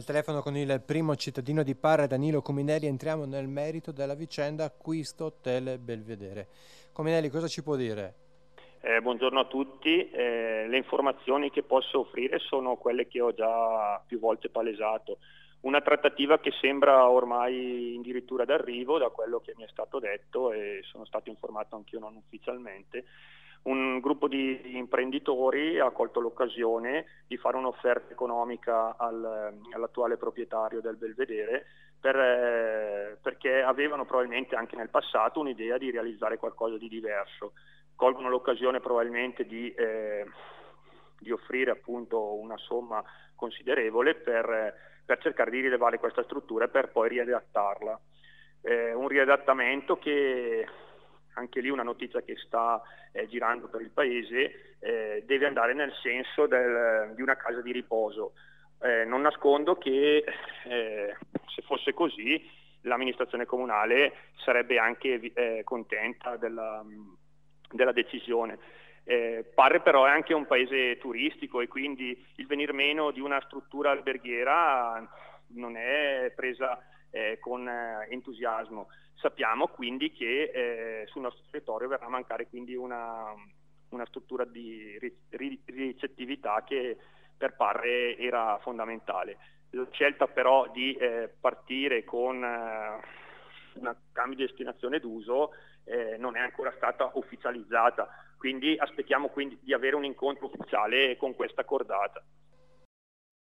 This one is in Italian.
Al telefono con il primo cittadino di Parra, Danilo Cominelli, entriamo nel merito della vicenda acquisto Hotel Belvedere. Cominelli, cosa ci può dire? Eh, buongiorno a tutti, eh, le informazioni che posso offrire sono quelle che ho già più volte palesato. Una trattativa che sembra ormai addirittura d'arrivo da quello che mi è stato detto e sono stato informato anch'io non ufficialmente. Un gruppo di imprenditori ha colto l'occasione di fare un'offerta economica al, all'attuale proprietario del Belvedere per, eh, perché avevano probabilmente anche nel passato un'idea di realizzare qualcosa di diverso. Colgono l'occasione probabilmente di, eh, di offrire appunto una somma considerevole per, per, cercare di rilevare questa struttura e per poi riadattarla. Eh, un riadattamento che anche lì una notizia che sta eh, girando per il paese, eh, deve andare nel senso del, di una casa di riposo. Eh, non nascondo che eh, se fosse così l'amministrazione comunale sarebbe anche eh, contenta della, della decisione. Eh, Parre però è anche un paese turistico e quindi il venir meno di una struttura alberghiera non è presa eh, con eh, entusiasmo. Sappiamo quindi che eh, sul nostro territorio verrà a mancare quindi una, una struttura di ricettività che per Parre era fondamentale. La scelta però di eh, partire con eh, un cambio di destinazione d'uso eh, non è ancora stata ufficializzata, quindi aspettiamo quindi di avere un incontro ufficiale con questa cordata.